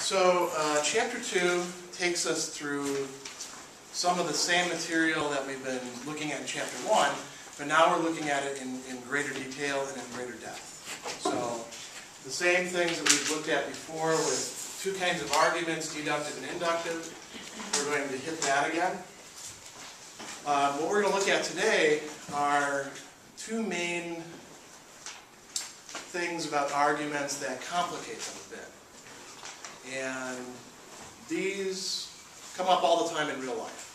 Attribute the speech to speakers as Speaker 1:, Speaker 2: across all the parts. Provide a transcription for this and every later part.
Speaker 1: so uh, chapter two takes us through some of the same material that we've been looking at in chapter one, but now we're looking at it in, in greater detail and in greater depth. So the same things that we've looked at before with two kinds of arguments, deductive and inductive, we're going to hit that again. Uh, what we're going to look at today are two main things about arguments that complicate them a bit. And these come up all the time in real life.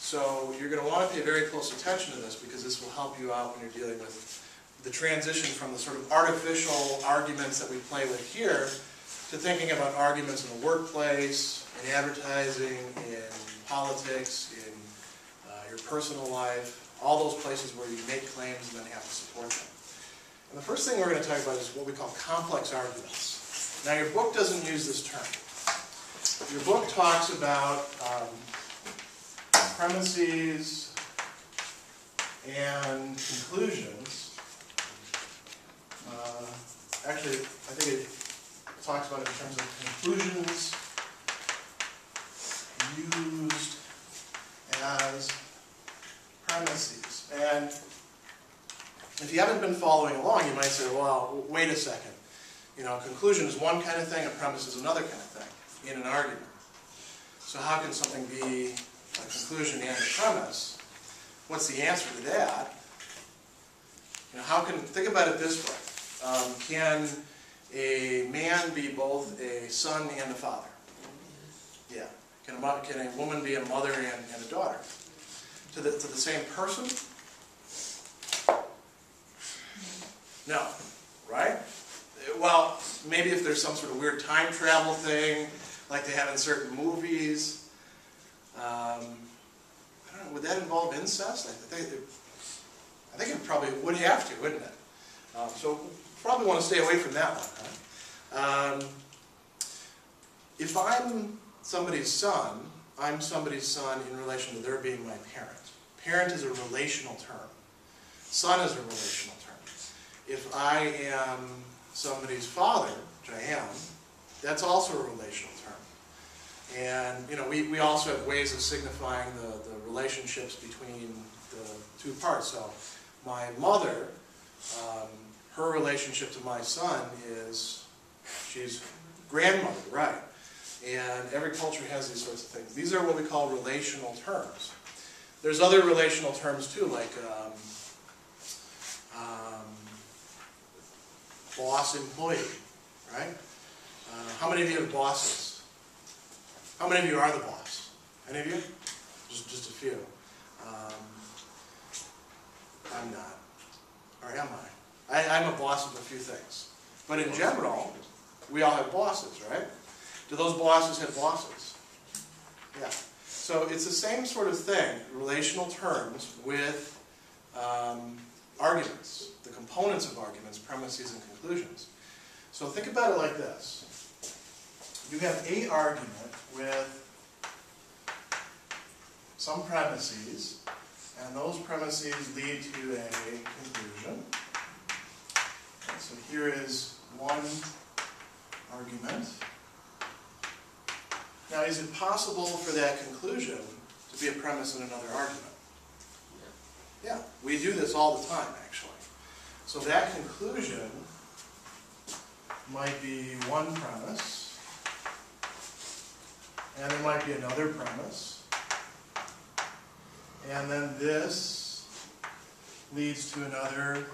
Speaker 1: So you're going to want to pay very close attention to this because this will help you out when you're dealing with the transition from the sort of artificial arguments that we play with here to thinking about arguments in the workplace, in advertising, in politics, in uh, your personal life, all those places where you make claims and then have to support them. And the first thing we're going to talk about is what we call complex arguments. Now your book doesn't use this term. Your book talks about um, premises and conclusions. Uh, actually, I think it talks about it in terms of conclusions used as premises. And if you haven't been following along, you might say, well, wait a second. You know, a conclusion is one kind of thing, a premise is another kind of thing in an argument. So how can something be a conclusion and a premise? What's the answer to that? You know, how can, think about it this way. Um, can a man be both a son and a father? Yeah. Can a, can a woman be a mother and, and a daughter? To the, to the same person? No, right? Well, maybe if there's some sort of weird time travel thing, like they have in certain movies. Um, I don't know, would that involve incest? I think it, I think it probably would have to, wouldn't it? Um, so probably want to stay away from that one. Huh? Um, if I'm somebody's son, I'm somebody's son in relation to their being my parent. Parent is a relational term. Son is a relational term. If I am somebody's father, am, that's also a relational term. And, you know, we, we also have ways of signifying the, the relationships between the two parts. So, my mother, um, her relationship to my son is, she's grandmother, right? And every culture has these sorts of things. These are what we call relational terms. There's other relational terms too, like um, um, boss-employee, right? Uh, how many of you have bosses? How many of you are the boss? Any of you? Just, just a few. Um, I'm not. Or am I? I? I'm a boss of a few things. But in general, we all have bosses, right? Do those bosses have bosses? Yeah. So it's the same sort of thing, relational terms with um, arguments, the components of arguments, premises, and conclusions. So think about it like this. You have a argument with some premises, and those premises lead to a conclusion. So here is one argument. Now, is it possible for that conclusion to be a premise in another argument? Yeah, we do this all the time, actually. So that conclusion might be one premise, and there might be another premise, and then this leads to another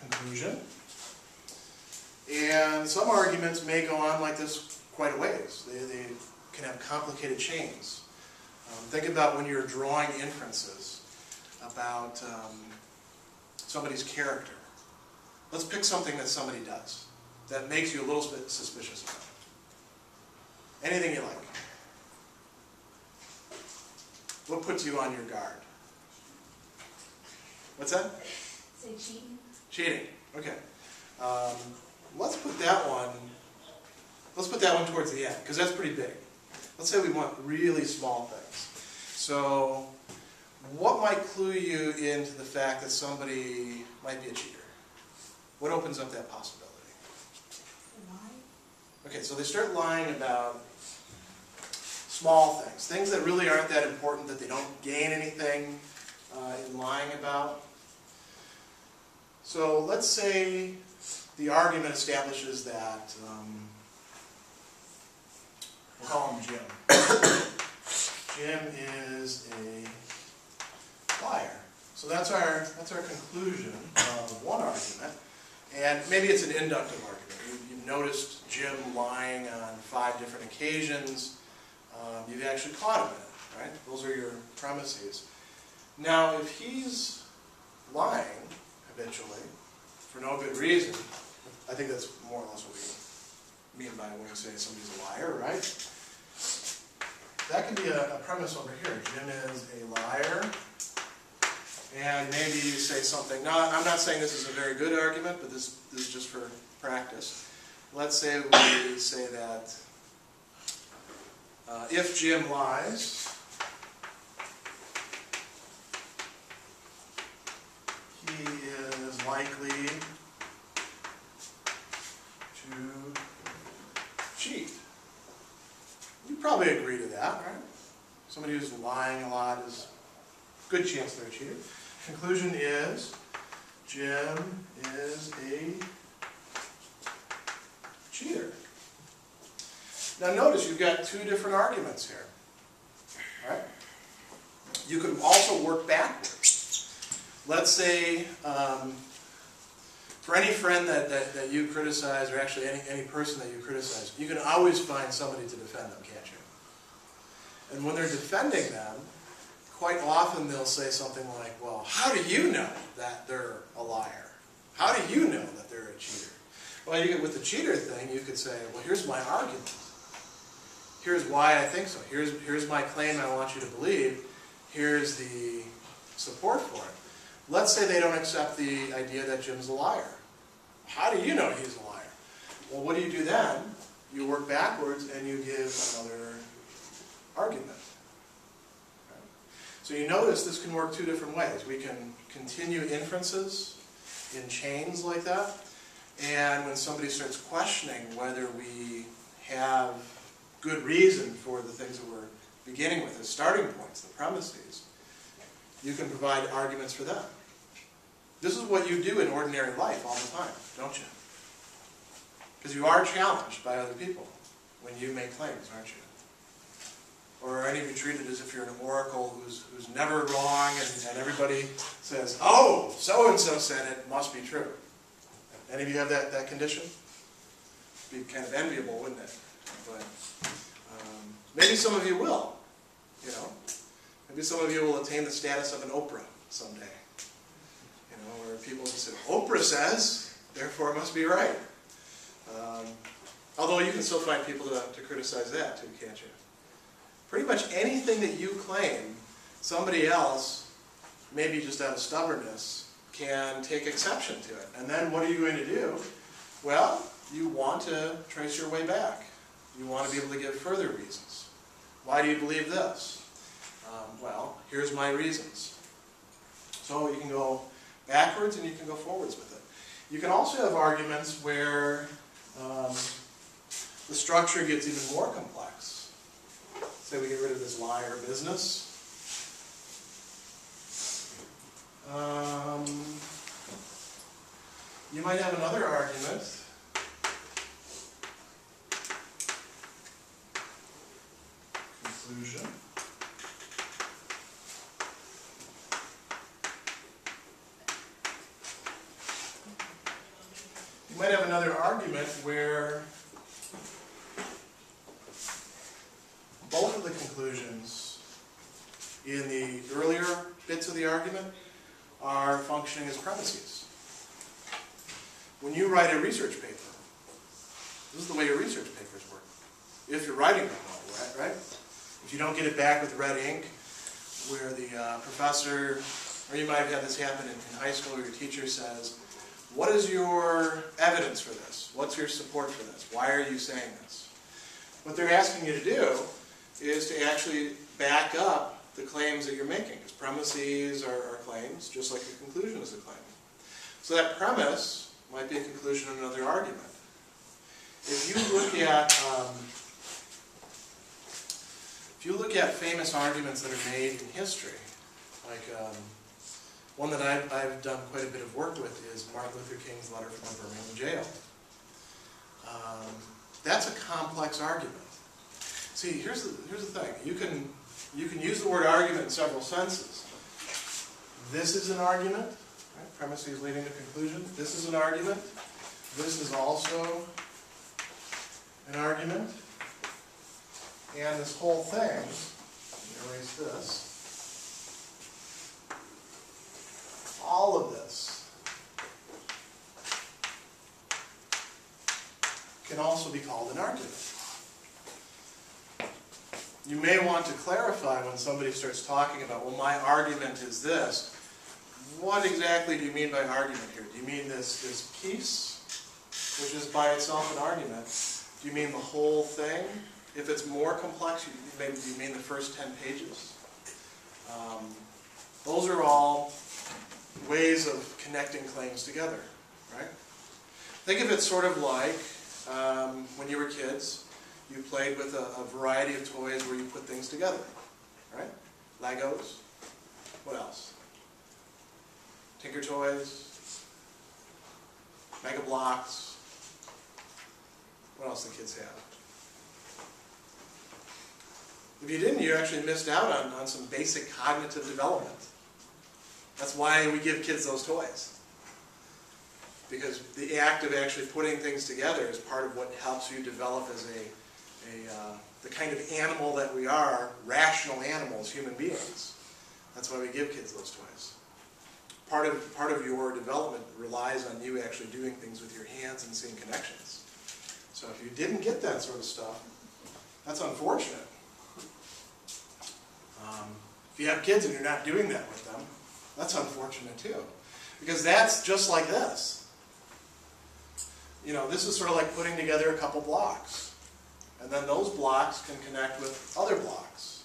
Speaker 1: conclusion. And some arguments may go on like this quite a ways. They, they can have complicated chains. Um, think about when you're drawing inferences about um, somebody's character. Let's pick something that somebody does that makes you a little bit suspicious of them. Anything you like. What puts you on your guard? What's that?
Speaker 2: Say cheating.
Speaker 1: Cheating. Okay. Um, let's put that one. Let's put that one towards the end because that's pretty big. Let's say we want really small things. So, what might clue you into the fact that somebody might be a cheater? What opens up that possibility? Okay, so they start lying about small things, things that really aren't that important, that they don't gain anything uh, in lying about. So let's say the argument establishes that, um, we'll call him Jim. Jim is a liar. So that's our, that's our conclusion of one argument. And maybe it's an inductive argument. You, you've noticed Jim lying on five different occasions. Um, you've actually caught him in it, right? Those are your premises. Now, if he's lying habitually for no good reason, I think that's more or less what we mean by when we say somebody's a liar, right? That could be a, a premise over here. Jim is a liar. And maybe you say something, no, I'm not saying this is a very good argument, but this, this is just for practice. Let's say we say that uh, if Jim lies, he is likely to cheat. You probably agree to that, right? Somebody who's lying a lot is good chance they're a cheater. Conclusion is Jim is a cheater. Now notice you've got two different arguments here. Right? You could also work backwards. Let's say um, for any friend that, that, that you criticize, or actually any, any person that you criticize, you can always find somebody to defend them, can't you? And when they're defending them, quite often they'll say something like, well, how do you know that they're a liar? How do you know that they're a cheater? Well, you, with the cheater thing, you could say, well, here's my argument. Here's why I think so. Here's, here's my claim I want you to believe. Here's the support for it. Let's say they don't accept the idea that Jim's a liar. How do you know he's a liar? Well, what do you do then? You work backwards and you give another argument. So you notice this can work two different ways. We can continue inferences in chains like that, and when somebody starts questioning whether we have good reason for the things that we're beginning with as starting points, the premises, you can provide arguments for them. This is what you do in ordinary life all the time, don't you? Because you are challenged by other people when you make claims, aren't you? Or are any of you treated as if you're an oracle who's, who's never wrong and, and everybody says, oh, so-and-so said it, must be true. Any of you have that, that condition? It'd be kind of enviable, wouldn't it? But um, maybe some of you will, you know. Maybe some of you will attain the status of an Oprah someday. You know, where people will say, Oprah says, therefore it must be right. Um, although you can still find people to, to criticize that too, can't you? Pretty much anything that you claim, somebody else, maybe just out of stubbornness, can take exception to it. And then what are you going to do? Well, you want to trace your way back. You want to be able to give further reasons. Why do you believe this? Um, well, here's my reasons. So you can go backwards and you can go forwards with it. You can also have arguments where um, the structure gets even more complex. Say we get rid of this liar business. Um, you might have another argument. Conclusion. Might have another argument where both of the conclusions in the earlier bits of the argument are functioning as premises. When you write a research paper, this is the way your research papers work. If you're writing them well, right? If you don't get it back with red ink, where the uh, professor, or you might have had this happen in, in high school, where your teacher says, what is your evidence for this? What's your support for this? Why are you saying this? What they're asking you to do is to actually back up the claims that you're making, because premises are, are claims, just like a conclusion is a claim. So that premise might be a conclusion in another argument. if you look at, um, if you look at famous arguments that are made in history, like um, one that I've, I've done quite a bit of work with is Martin Luther King's letter from the Birmingham jail. Um, that's a complex argument. See, here's the, here's the thing. You can, you can use the word argument in several senses. This is an argument, right? premises leading to conclusion. This is an argument. This is also an argument. And this whole thing, erase this. All of this can also be called an argument. You may want to clarify when somebody starts talking about, well, my argument is this. What exactly do you mean by argument here? Do you mean this, this piece, which is by itself an argument? Do you mean the whole thing? If it's more complex, you, maybe you mean the first 10 pages. Um, those are all ways of connecting claims together, right? Think of it sort of like um, when you were kids, you played with a, a, variety of toys where you put things together, right? Legos. What else? Tinker Toys. Mega Bloks, What else the kids have? If you didn't, you actually missed out on, on some basic cognitive development. That's why we give kids those toys. Because the act of actually putting things together is part of what helps you develop as a, a uh, the kind of animal that we are, rational animals, human beings. That's why we give kids those toys. Part of, part of your development relies on you actually doing things with your hands and seeing connections. So if you didn't get that sort of stuff, that's unfortunate. Um, if you have kids and you're not doing that with them, that's unfortunate too. Because that's just like this. You know, this is sort of like putting together a couple blocks. And then those blocks can connect with other blocks.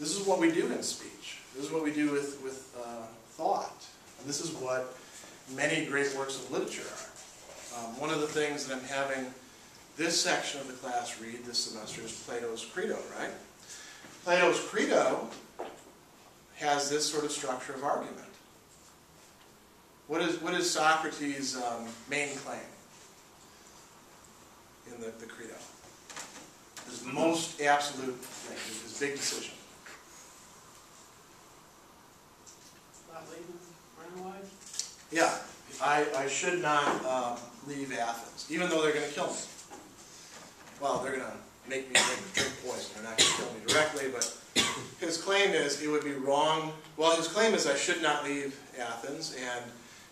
Speaker 1: This is what we do in speech. This is what we do with, with uh, thought. And this is what many great works of literature are. Um, one of the things that I'm having this section of the class read this semester is Plato's Crito, right? Plato's Crito has this sort of structure of argument. What is, what is Socrates' um, main claim in the, the Crito? His most absolute thing, his big decision.
Speaker 2: Not leaving runaway?
Speaker 1: Yeah, I, I should not um, leave Athens, even though they're going to kill me. Well, they're going to make me drink, drink poison. They're not going to kill me directly, but his claim is it would be wrong. Well, his claim is I should not leave Athens, and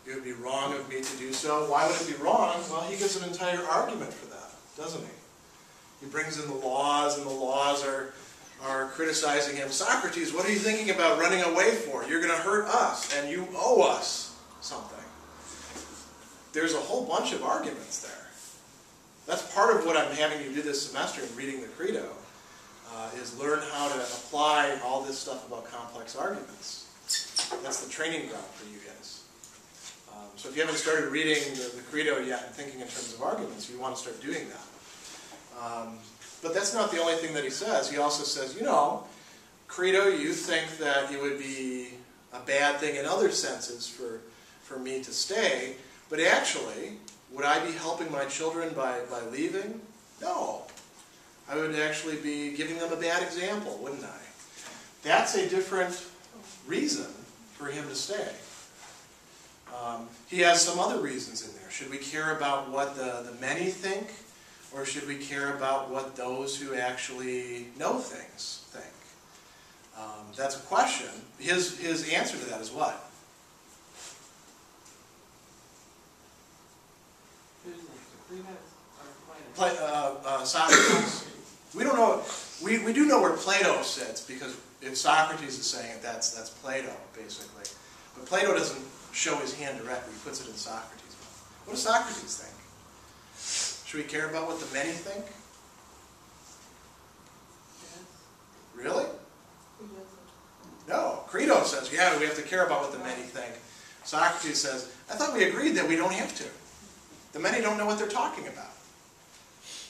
Speaker 1: it would be wrong of me to do so. Why would it be wrong? Well, he gives an entire argument for that, doesn't he? He brings in the laws, and the laws are are criticizing him. Socrates, what are you thinking about running away for? You're going to hurt us, and you owe us something. There's a whole bunch of arguments there. That's part of what I'm having you do this semester in reading the Crito, uh, is learn how to apply all this stuff about complex arguments. That's the training ground for you guys. Um, so if you haven't started reading the, the, Crito yet and thinking in terms of arguments, you want to start doing that. Um, but that's not the only thing that he says. He also says, you know, Crito, you think that it would be a bad thing in other senses for, for me to stay, but actually, would I be helping my children by, by leaving? No. I would actually be giving them a bad example, wouldn't I? That's a different reason for him to stay. Um, he has some other reasons in there. Should we care about what the, the many think, or should we care about what those who actually know things think? Um, that's a question. His, his answer to that is what? Play, uh, uh, Socrates. We don't know. We, we do know where Plato sits because if Socrates is saying it, that's that's Plato basically. But Plato doesn't show his hand directly. He puts it in Socrates' mouth. What does Socrates think? Should we care about what the many think? Really? No. Crito says, yeah, we have to care about what the many think. Socrates says, I thought we agreed that we don't have to. The many don't know what they're talking about.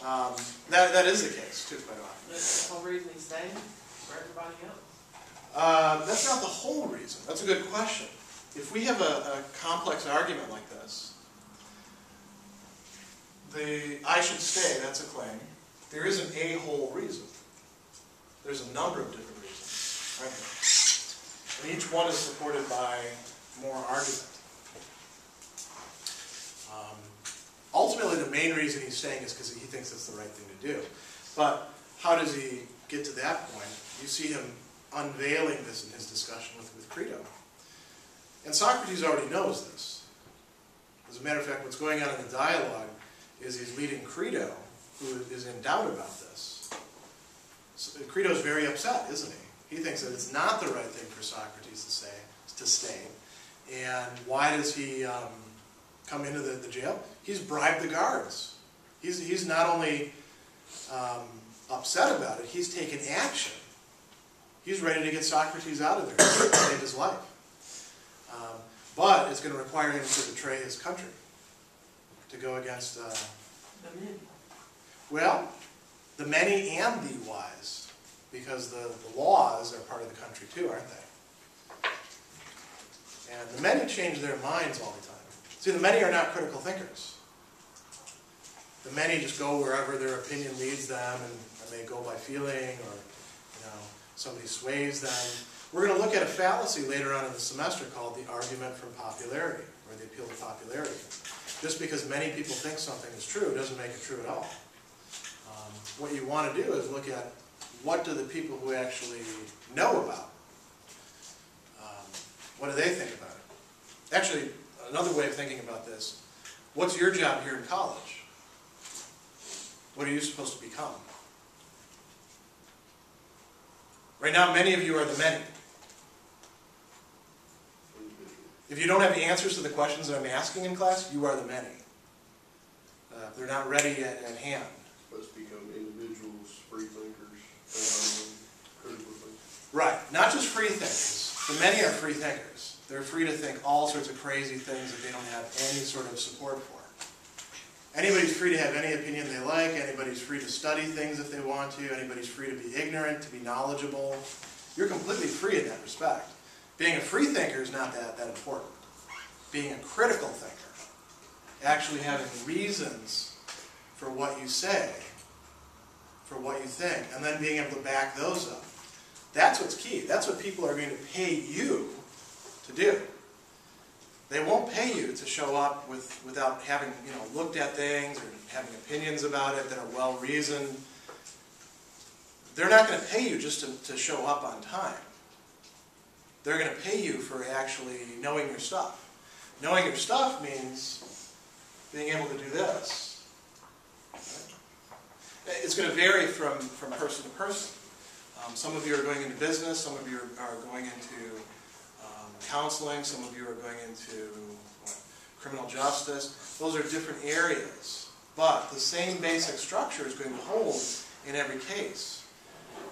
Speaker 1: Um, that, that is the case too, quite often.
Speaker 2: That's the whole reason he's staying, for everybody else.
Speaker 1: Uh, that's not the whole reason. That's a good question. If we have a, a complex argument like this, the I should stay, that's a claim. There isn't a whole reason. There's a number of different reasons, right. And each one is supported by more argument. Um, ultimately, the main reason he's staying is because he thinks it's the right thing to do. But how does he get to that point? You see him unveiling this in his discussion with, with Crito. And Socrates already knows this. As a matter of fact, what's going on in the dialogue is he's leading Crito, who is in doubt about this. So, Crito's very upset, isn't he? He thinks that it's not the right thing for Socrates to say, to stay. And why does he um, come into the, the jail? He's bribed the guards. He's, he's not only um, upset about it, he's taken action. He's ready to get Socrates out of there to save his life. Um, but it's going to require him to betray his country, to go against, uh,
Speaker 2: The men.
Speaker 1: well, the many and the wise, because the, the laws are part of the country too, aren't they? And the many change their minds all the time. See, the many are not critical thinkers. The many just go wherever their opinion leads them, and, they go by feeling, or you know, somebody sways them. We're going to look at a fallacy later on in the semester called the argument from popularity, or the appeal to popularity. Just because many people think something is true doesn't make it true at all. Um, what you want to do is look at what do the people who actually know about, um, what do they think about it? Actually, another way of thinking about this, what's your job here in college? What are you supposed to become? Right now, many of you are the many. If you don't have the answers to the questions that I'm asking in class, you are the many. Uh, they're not ready at, at hand.
Speaker 3: Supposed to become individuals, free thinkers, critical thinkers.
Speaker 1: Right, not just free thinkers. The many are free thinkers. They're free to think all sorts of crazy things that they don't have any sort of support for. Anybody's free to have any opinion they like. Anybody's free to study things if they want to. Anybody's free to be ignorant, to be knowledgeable. You're completely free in that respect. Being a free thinker is not that, that important. Being a critical thinker, actually having reasons for what you say, for what you think, and then being able to back those up. That's what's key. That's what people are going to pay you to do. They won't pay you to show up with, without having, you know, looked at things or having opinions about it that are well reasoned. They're not going to pay you just to, to show up on time. They're going to pay you for actually knowing your stuff. Knowing your stuff means being able to do this. It's going to vary from, from person to person. Um, some of you are going into business, some of you are, are going into counseling, some of you are going into criminal justice. Those are different areas. But the same basic structure is going to hold in every case.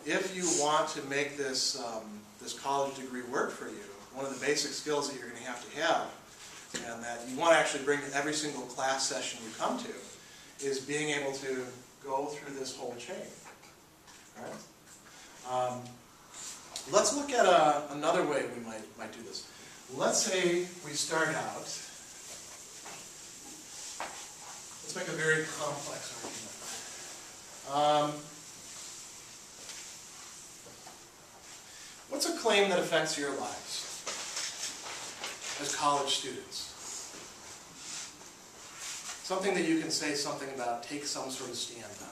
Speaker 1: If you want to make this, um, this college degree work for you, one of the basic skills that you're going to have to have, and that you want to actually bring to every single class session you come to, is being able to go through this whole chain. All right? Um, let's look at a, another way we might, might do this. Let's say we start out, let's make a very complex argument. Um, what's a claim that affects your lives as college students? Something that you can say something about, take some sort of stand on.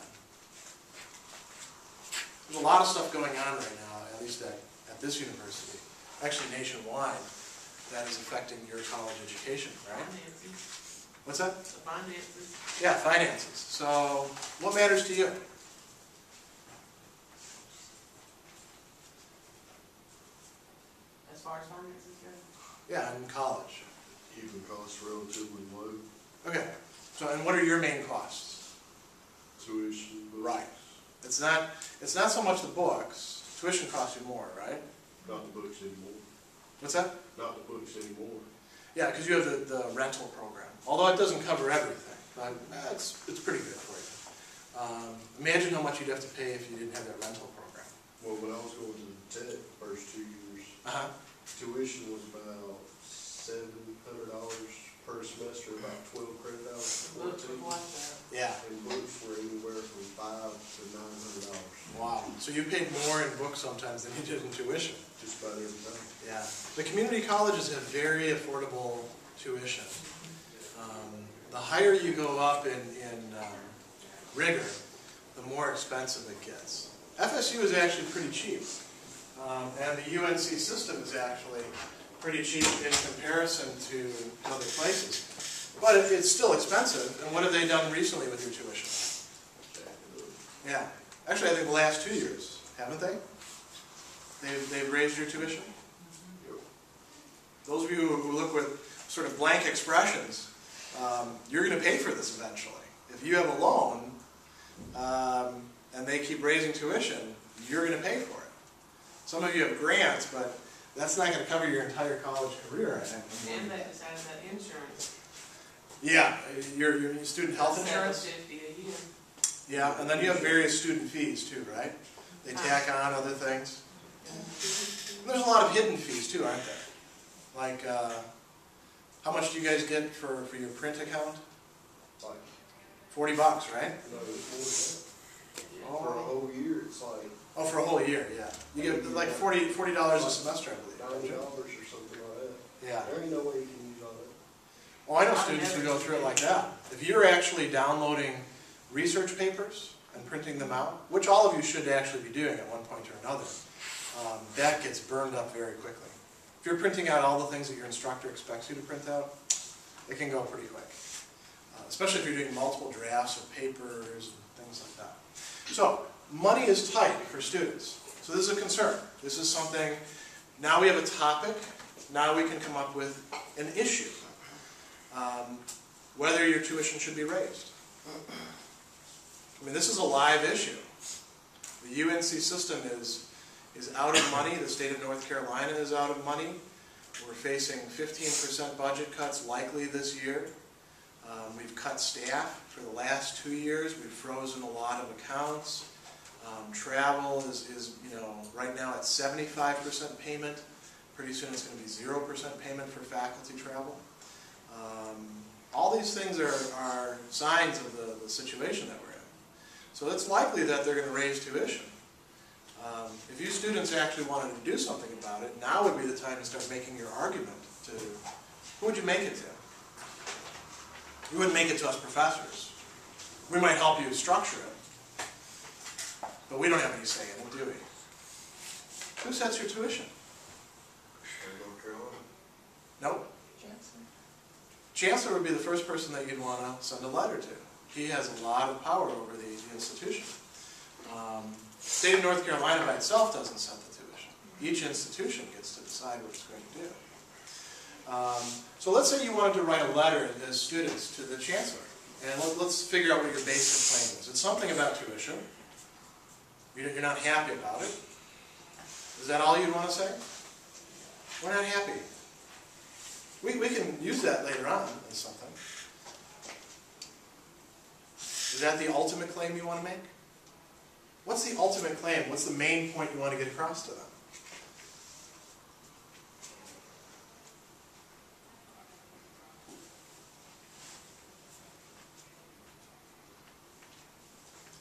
Speaker 1: There's a lot of stuff going on right now, at least at, at this university, actually nationwide, that is affecting your college education, right?
Speaker 2: Finances,
Speaker 1: What's that?
Speaker 2: the finances.
Speaker 1: Yeah, finances. So, what matters to you?
Speaker 2: As far as finances go,
Speaker 1: Yeah, in college.
Speaker 3: Keeping costs relatively low,
Speaker 1: Okay. So, and what are your main costs?
Speaker 3: tuition. books,
Speaker 1: Right. It's not. It's not so much the books. Tuition costs you more, right?
Speaker 3: Not the books anymore,
Speaker 1: What's that?
Speaker 3: not the books anymore.
Speaker 1: Yeah, because you have the, the rental program. Although it doesn't cover everything, but uh, it's it's pretty good for you. Um, Imagine how much you'd have to pay if you didn't have that rental program.
Speaker 3: Well, when I was going to tech first two years,
Speaker 1: Uh-huh.
Speaker 3: tuition was about seven hundred dollars per semester, about twelve credit hours. for
Speaker 2: Books
Speaker 3: fourteen.
Speaker 2: were like.
Speaker 1: Yeah.
Speaker 3: And books were anywhere from five to nine hundred dollars,
Speaker 1: Wow. So you paid more in books sometimes than you did in tuition.
Speaker 3: just about every time.
Speaker 1: Yeah. The community colleges have very affordable tuition. Um, The higher you go up in, in um, rigor, the more expensive it gets. FSU is actually pretty cheap. Um, And the UNC system is actually pretty cheap in comparison to other places. But it- it's still expensive, and what have they done recently with your tuition? Yeah, actually, I think the last two years, haven't they? They've, they've raised your tuition? Those of you who look with sort of blank expressions, um, you're gonna pay for this eventually. If you have a loan, um, and they keep raising tuition, you're gonna pay for it. Some of you have grants, but that's not gonna cover your entire college career, I think.
Speaker 2: And they just added that insurance.
Speaker 1: Yeah, your, your student health insurance?
Speaker 2: Seven fifty a year.
Speaker 1: Yeah, and then you have various student fees too, right? They tack on other things. And There's a lot of hidden fees too, aren't there? Like, uh, how much do you guys get for, for your print account?
Speaker 3: Like,
Speaker 1: Forty bucks, right?
Speaker 3: no, it's
Speaker 1: Oh.
Speaker 3: more than that. For a whole year, it's like
Speaker 1: Oh, for a whole year, yeah. You get like forty, forty dollars a semester, I believe.
Speaker 3: ninety dollars or something like that.
Speaker 1: Yeah.
Speaker 3: There ain't no way you can use all that.
Speaker 1: Well, I know students who go through it like that. If you're actually downloading research papers and printing them out, which all of you should actually be doing at one point or another, um, that gets burned up very quickly. If you're printing out all the things that your instructor expects you to print out, it can go pretty quick. Uh, Especially if you're doing multiple drafts of papers and things like that. So, money is tight for students. So this is a concern. This is something, now we have a topic, now we can come up with an issue um, whether your tuition should be raised. I mean, this is a live issue. The UNC system is, is out of money, the state of North Carolina is out of money. We're facing 15% budget cuts likely this year. Um, We've cut staff for the last two years, we've frozen a lot of accounts. Um, Travel is, is, you know, right now at 75% payment. Pretty soon it's gonna be 0% payment for faculty travel. Um, All these things are, are signs of the, the situation that we're in. So it's likely that they're gonna raise tuition. Um, If you students actually wanted to do something about it, now would be the time to start making your argument to, who would you make it to? You wouldn't make it to us professors. We might help you structure it. But we don't have any say in it, do we? Who sets your tuition?
Speaker 3: State North Carolina.
Speaker 1: Nope. Chancellor would be the first person that you'd want to send a letter to. He has a lot of power over the, the institution. Um, State of North Carolina by itself doesn't set the tuition. Each institution gets to decide what it's going to do. Um, so let's say you wanted to write a letter as students to the chancellor, and let, let's figure out what your basic claim is. It's something about tuition. You're, not happy about it. Is that all you'd want to say? We're not happy. We, we can use that later on in something. Is that the ultimate claim you want to make? What's the ultimate claim? What's the main point you want to get across to them?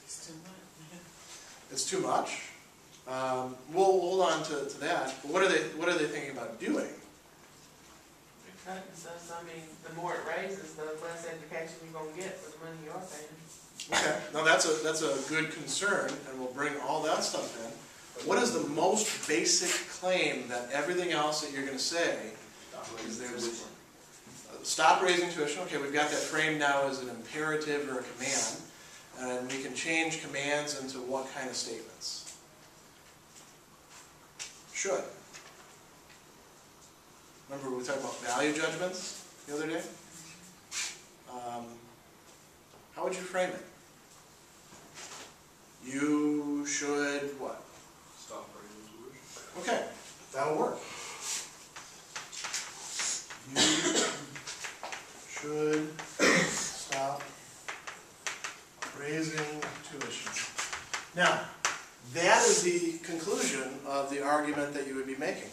Speaker 2: It's too much.
Speaker 1: It's too much. Um, we'll hold on to, to that. But what are they what are they thinking about doing?
Speaker 2: They're cutting stuff, so I mean, the more it raises, the less education you're gonna get for the money you are paying.
Speaker 1: Okay. Now that's a that's a good concern, and we'll bring all that stuff in. What is the most basic claim that everything else that you're going to say is there's stop raising tuition? Okay, we've got that framed now as an imperative or a command, and we can change commands into what kind of statements? Should. Remember we talked about value judgments the other day? Um, how would you frame it? You should what?
Speaker 3: Stop raising tuition.
Speaker 1: Okay, that'll work. You should stop raising Now, that is the conclusion of the argument that you would be making.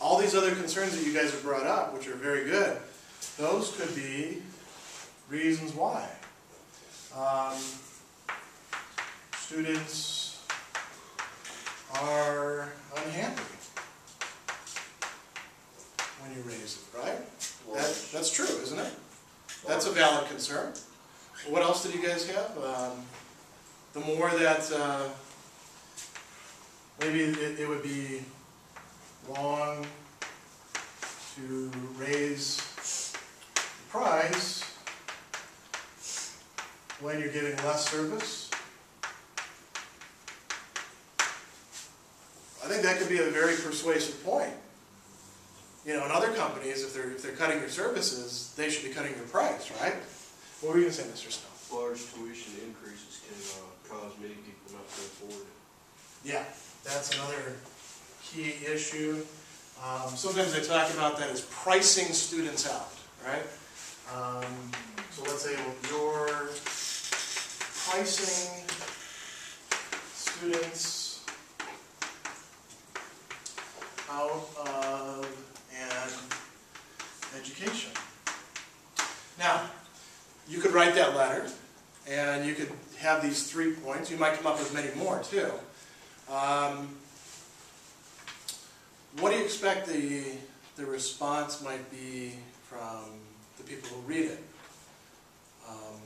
Speaker 1: All these other concerns that you guys have brought up, which are very good, those could be reasons why. Um, students are unhappy when you raise it, right? That, that's true, isn't it? That's a valid concern. What else did you guys have? Um, the more that, uh, maybe it, it would be wrong to raise the price when you're giving less service. I think that could be a very persuasive point. You know, in other companies, if they're, if they're cutting your services, they should be cutting your price, right? What were you gonna say, Mr. Snow?
Speaker 3: Large tuition increases can, uh, cause many people not to afford it.
Speaker 1: Yeah, that's another key issue. Um, sometimes I talk about that as pricing students out, right? Um, so let's say you're pricing students out of an education. Now, you could write that letter, and you could have these three points. You might come up with many more, too. Um, what do you expect the, the response might be from the people who read it? Um,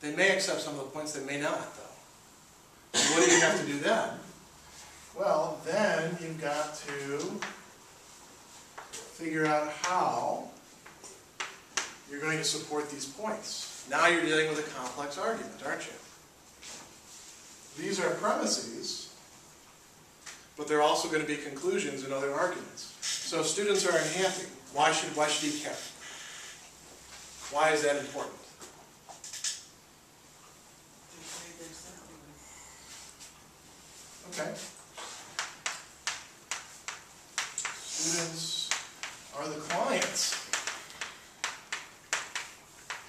Speaker 1: they may accept some of the points, they may not, though. So what do you have to do then? Well, then you've got to figure out how you're going to support these points. Now you're dealing with a complex argument, aren't you? These are premises, but there are also going to be conclusions and other arguments. So if students are unhappy. Why should, why should he care? Why is that important? Okay. Students are the clients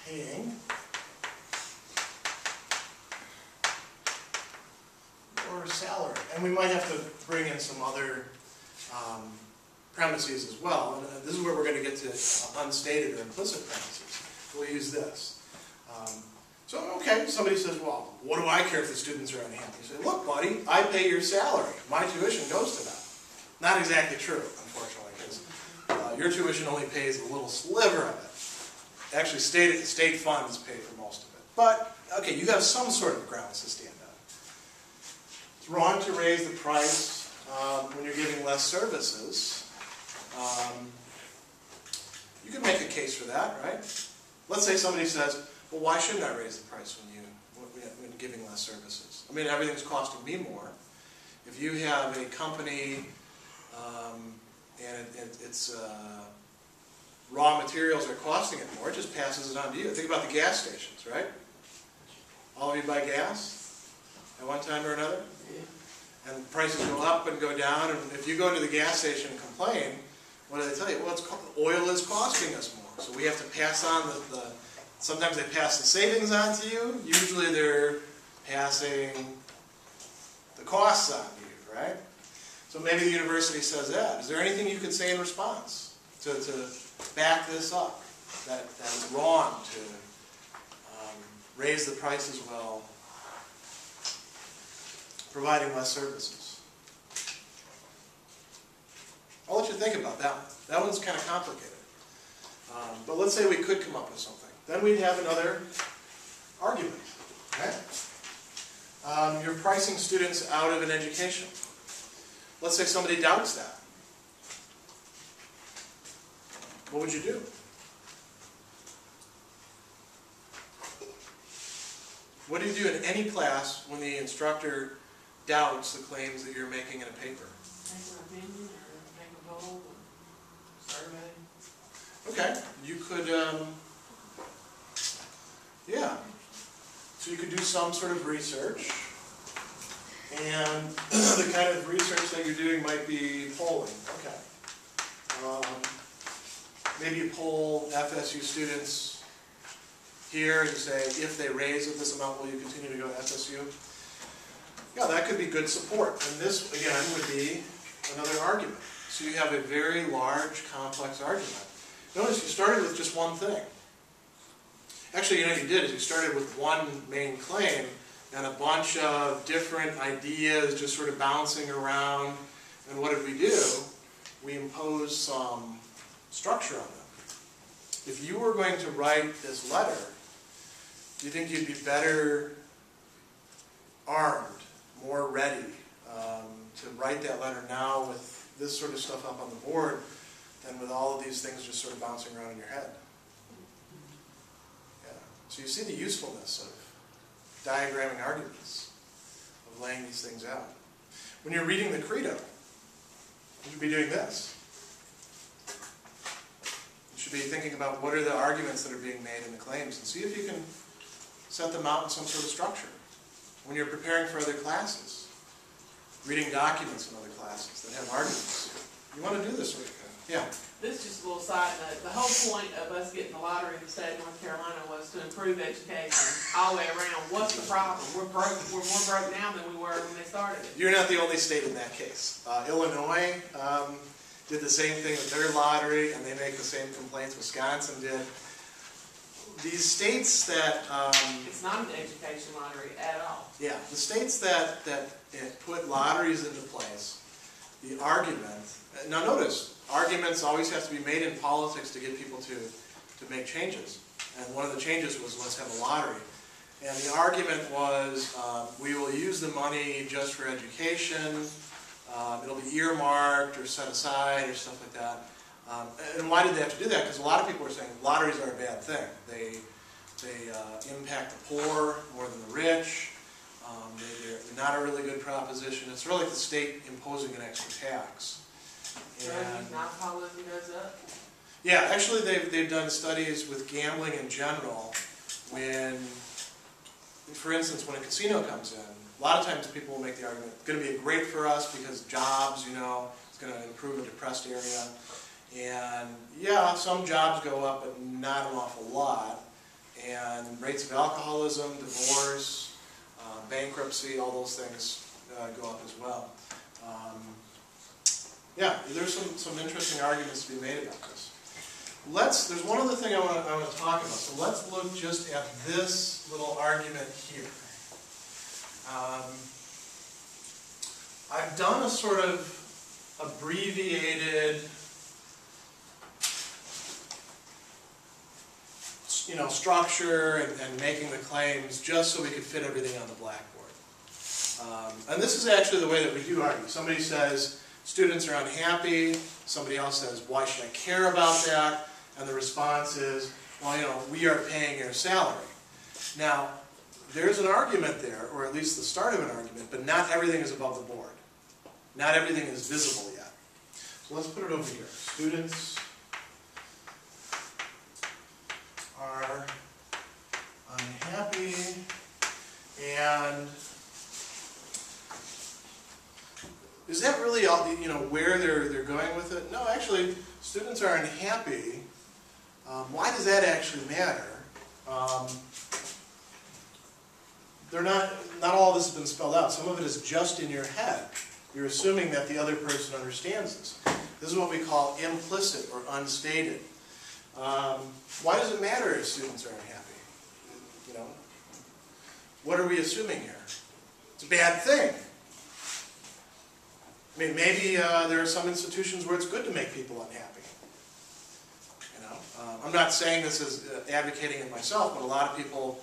Speaker 1: paying your salary. And we might have to bring in some other um, premises as well. And uh, this is where we're going to get to uh, unstated or implicit premises. We'll use this. Um, so, okay, somebody says, well, what do I care if the students are unhappy? You say, look, buddy, I pay your salary. My tuition goes to that. Not exactly true, unfortunately, because uh, your tuition only pays a little sliver of it. Actually, state, state funds pay for most of it. But, okay, you have some sort of grounds to stand. It's wrong to raise the price um, when you're giving less services. Um, you can make a case for that, right? Let's say somebody says, well, why shouldn't I raise the price when you when, giving less services? I mean, everything's costing me more. If you have a company um, and it, it, it's uh, raw materials are costing it more, it just passes it on to you. Think about the gas stations, right? All of you buy gas at one time or another. And prices go up and go down. And if you go into the gas station and complain, what do they tell you? Well, it's oil is costing us more, so we have to pass on the, the Sometimes they pass the savings on to you. Usually they're passing the costs on to you, right? So maybe the university says that. Is there anything you can say in response to, to back this up? That, that is wrong to um, raise the prices while providing less services. I'll let you think about that one. That one's kind of complicated. Um, but let's say we could come up with something. Then we'd have another argument. Okay? Um, you're pricing students out of an education. Let's say somebody doubts that. What would you do? What do you do in any class when the instructor doubts the claims that you're making in a paper?
Speaker 2: Take an opinion or make a poll or survey.
Speaker 1: Okay, you could, um, yeah. So you could do some sort of research. And the kind of research that you're doing might be polling, okay. Um, Maybe you poll FSU students here, you say, if they raise it this amount, will you continue to go to SSU? Yeah, that could be good support, and this, again, would be another argument. So you have a very large, complex argument. Notice you started with just one thing. Actually, you know, what you did is you started with one main claim and a bunch of different ideas just sort of bouncing around. And what did we do? We imposed some structure on them. If you were going to write this letter, do you think you'd be better armed, more ready um, to write that letter now with this sort of stuff up on the board than with all of these things just sort of bouncing around in your head? Yeah. So you see the usefulness of diagramming arguments, of laying these things out. When you're reading the Crito, you should be doing this. You should be thinking about what are the arguments that are being made in the claims and see if you can set them out in some sort of structure. When you're preparing for other classes, reading documents in other classes that have arguments. You want to do this, week yeah.
Speaker 2: This is just a little side note, the whole point of us getting the lottery in the state of North Carolina was to improve education all the way around. What's the problem? We're broke, we're more broke now than we were when they started it.
Speaker 1: You're not the only state in that case. Uh, Illinois um, did the same thing with their lottery, and they make the same complaints Wisconsin did. These states that, um,
Speaker 2: It's not an education lottery at all.
Speaker 1: yeah, the states that, that uh, put lotteries into place, the argument, now notice, arguments always have to be made in politics to get people to, to make changes. And one of the changes was let's have a lottery. And the argument was, um, we will use the money just for education, um, it'll be earmarked or set aside or stuff like that. Um, and why did they have to do that? Because a lot of people are saying lotteries are a bad thing. They, they uh, impact the poor more than the rich. Um, they, they're not a really good proposition. It's really like the state imposing an extra tax. And
Speaker 2: alcoholism goes up.
Speaker 1: yeah, actually, they've, they've done studies with gambling in general. When, for instance, when a casino comes in, a lot of times people will make the argument, it's going to be great for us because jobs, you know, it's going to improve a depressed area. And yeah, some jobs go up, but not an awful lot. And rates of alcoholism, divorce, uh, bankruptcy, all those things uh, go up as well. Um, yeah, there's some, some interesting arguments to be made about this. Let's, there's one other thing I want to, I want to talk about. So let's look just at this little argument here. Um, I've done a sort of abbreviated, you know, structure and, and making the claims just so we could fit everything on the blackboard. Um, and this is actually the way that we do argue. Somebody says, students are unhappy. Somebody else says, why should I care about that? And the response is, well, you know, we are paying your salary. Now, there's an argument there, or at least the start of an argument, but not everything is above the board. Not everything is visible yet. So let's put it over here. Students are unhappy and is that really all, you know, where they're, they're going with it? No, actually, students are unhappy. Um, why does that actually matter? Um, they're not, not all this has been spelled out. Some of it is just in your head. You're assuming that the other person understands this. This is what we call implicit or unstated. Um, why does it matter if students are unhappy? You know, what are we assuming here? It's a bad thing. I mean, maybe uh, there are some institutions where it's good to make people unhappy. You know, um, I'm not saying this as uh, advocating it myself, but a lot of people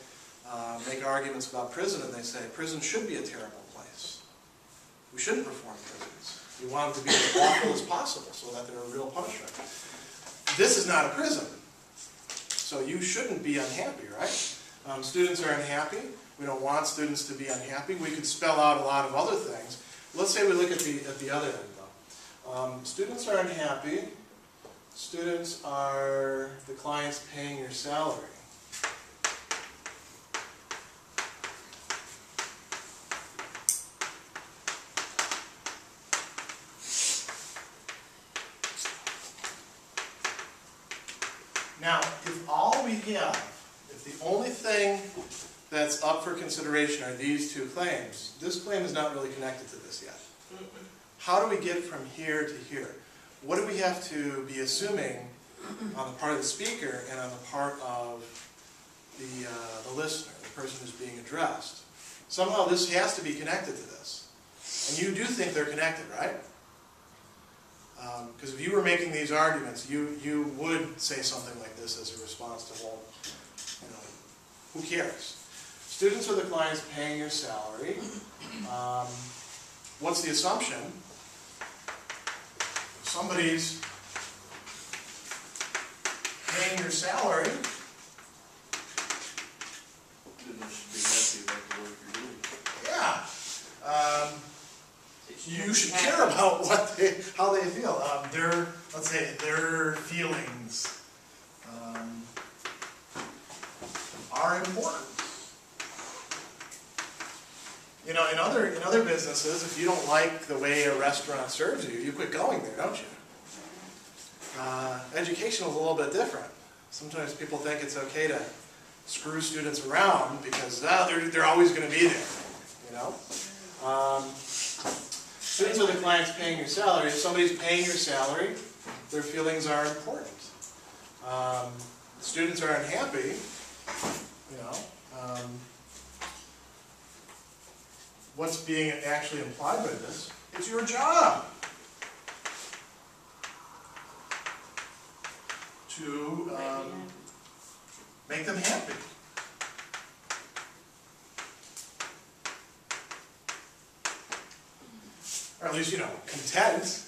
Speaker 1: uh, make arguments about prison and they say prison should be a terrible place. We shouldn't reform prisons. We want them to be as awful as possible so that they're a real punishment. This is not a prison, so you shouldn't be unhappy, right? Um, students are unhappy. We don't want students to be unhappy. We could spell out a lot of other things. Let's say we look at the, at the other end, though. Um, students are unhappy. Students are the clients paying your salary. Now, if all we have, if The only thing that's up for consideration are these two claims. This claim is not really connected to this yet. How do we get from here to here? What do we have to be assuming on the part of the speaker and on the part of the, uh, the listener, the person who's being addressed? Somehow this has to be connected to this. And you do think they're connected, right? Because if you were making these arguments, you, you would say something like this as a response to, well, you know, who cares? Students are the clients paying your salary. Um, what's the assumption? Somebody's paying your salary,
Speaker 4: Students should be happy about the work you're
Speaker 1: yeah. Um, you should care about what they, how they feel. Um, their, let's say, their feelings um, are important. You know, in other in other businesses, if you don't like the way a restaurant serves you, you quit going there, don't you? Uh, education is a little bit different. Sometimes people think it's okay to screw students around because ah, they're they're always going to be there. You know. Um, Students are the clients paying your salary. If somebody's paying your salary, their feelings are important. Um, students are unhappy, you know. Um, what's being actually implied by this? It's your job to um, make them happy. or at least, you know, content.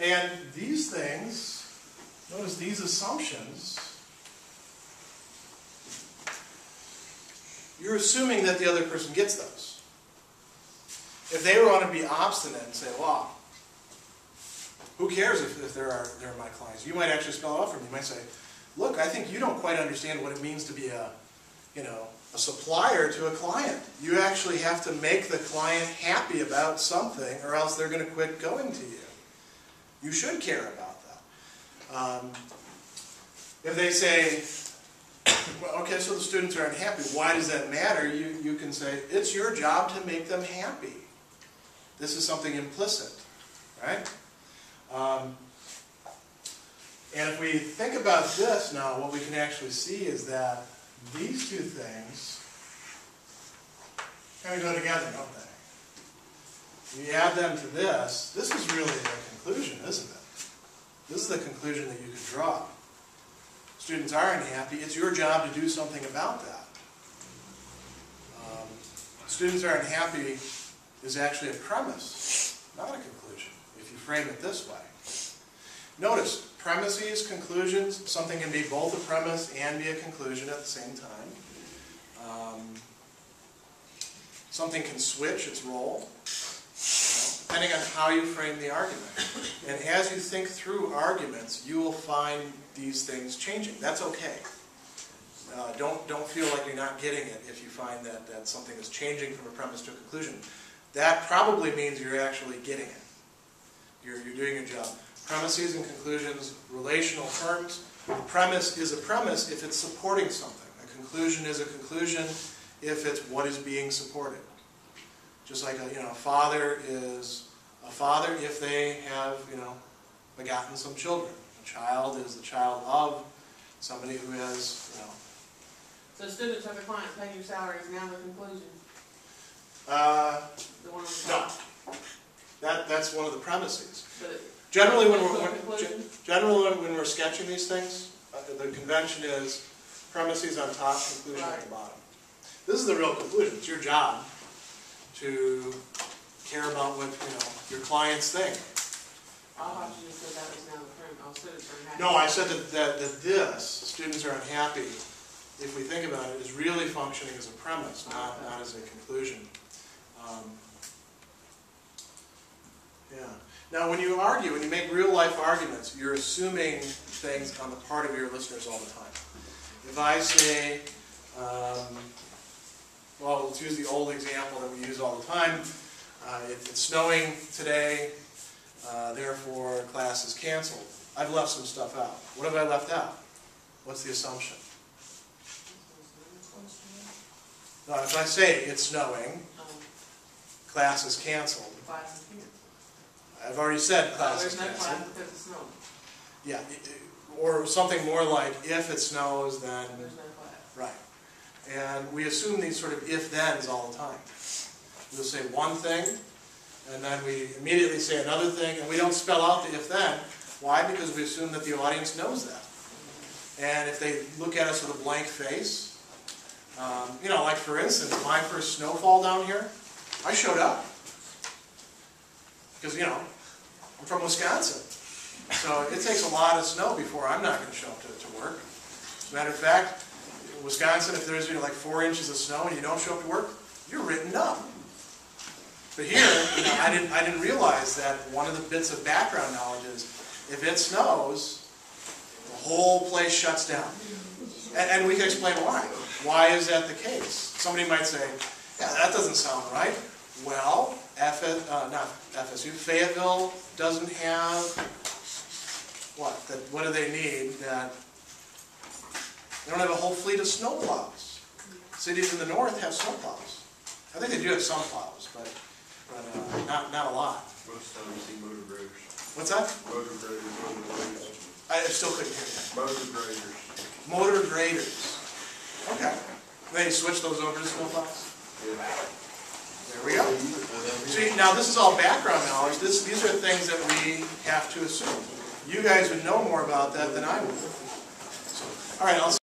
Speaker 1: And these things, notice these assumptions, you're assuming that the other person gets those. If they want to be obstinate and say, well, who cares if, if they're, our, they're my clients? You might actually spell it out for them. You might say, look, I think you don't quite understand what it means to be a, you know, a supplier to a client. You actually have to make the client happy about something or else they're going to quit going to you. You should care about that. Um, if they say, well, okay, so the students are unhappy, why does that matter? You, you can say, it's your job to make them happy. This is something implicit, right? Um, and if we think about this now, what we can actually see is that these two things kind of go together, don't they? You add them to this, this is really the conclusion, isn't it? This is the conclusion that you could draw. Students are unhappy, it's your job to do something about that. Um, students are unhappy is actually a premise, not a conclusion, if you frame it this way. Notice, premises, conclusions, something can be both a premise and be a conclusion at the same time. Um, something can switch its role, depending on how you frame the argument. And as you think through arguments, you will find these things changing. That's okay. Uh, don't, don't feel like you're not getting it if you find that, that something is changing from a premise to a conclusion. That probably means you're actually getting it. You're, you're doing your job. Premises and conclusions, relational terms. A premise is a premise if it's supporting something. A conclusion is a conclusion if it's what is being supported. Just like a, you know, a father is a father if they have, you know, begotten some children. A child is the child of somebody who has, you know,
Speaker 2: So students are the clients paying your salaries now the conclusion,
Speaker 1: uh,
Speaker 2: the one on the
Speaker 1: no.
Speaker 2: top.
Speaker 1: That, that's one of the premises.
Speaker 2: But it-
Speaker 1: Generally, when we're, when- generally when- when we're sketching these things, uh, the convention is premises on top, conclusion at the bottom. This is the real conclusion. It's your job to care about what, you know, your clients think.
Speaker 2: I thought you just said that was now the print, all students are unhappy.
Speaker 1: No, I said that, that, that this, students are unhappy, if we think about it, is really functioning as a premise, not, not as a conclusion. Um, Yeah. Now, when you argue, when you make real-life arguments, you're assuming things on the part of your listeners all the time. If I say, um, well, let's use the old example that we use all the time. Uh, it, it's snowing today, uh, therefore class is canceled. I've left some stuff out. What have I left out? What's the assumption? Now, if I say it's snowing,
Speaker 2: um,
Speaker 1: class is canceled.
Speaker 2: Class is here.
Speaker 1: I've already said
Speaker 2: So
Speaker 1: class is
Speaker 2: there's no
Speaker 1: canceled.
Speaker 2: because snowing,
Speaker 1: Yeah, or something more like, if it snows, then,
Speaker 2: there's no
Speaker 1: right. And we assume these sort of if-thens all the time. We'll say one thing, and then we immediately say another thing, and we don't spell out the if-then. Why? Because we assume that the audience knows that. And if they look at us with a blank face, um, you know, like for instance, my first snowfall down here, I showed up. Because, you know, I'm from Wisconsin. So it takes a lot of snow before I'm not gonna show up to, to work. As a matter of fact, in Wisconsin, if there's, you know, like four inches of snow and you don't show up to work, you're written up. But here, you know, I didn't, I didn't realize that one of the bits of background knowledge is, if it snows, the whole place shuts down. And, and we can explain why. Why is that the case? Somebody might say, yeah, that doesn't sound right. Well, F, uh, not FSU, Fayetteville doesn't have, what, that, what do they need that, they don't have a whole fleet of snowplows. Cities in the north have snowplows. I think they do have some plows, but, but, uh, not, not a lot.
Speaker 3: Most times you see motor graders,
Speaker 1: What's that?
Speaker 3: motor graders, motor graders,
Speaker 1: I still couldn't hear you.
Speaker 3: motor graders.
Speaker 1: Motor graders. Okay. Then you switch those over to snowplows?
Speaker 3: Yeah.
Speaker 1: There we go. See, now this is all background knowledge. This, these are things that we have to assume. You guys would know more about that than I would. So, All right, I'll